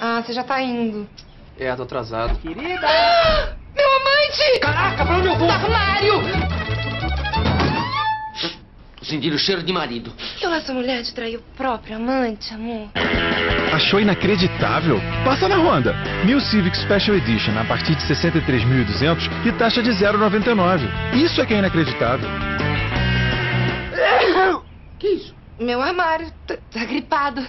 Ah, você já tá indo. É, tô atrasado. Querida! Ah, meu amante! Caraca, pra onde eu vou? Tá armário! Sentir o cheiro de marido. Que lá essa mulher te traiu o próprio amante, amor? Achou inacreditável? Passa na Honda. New Civic Special Edition a partir de 63.200 e taxa de 0,99. Isso é que é inacreditável. Que isso? Meu armário tá, tá gripado.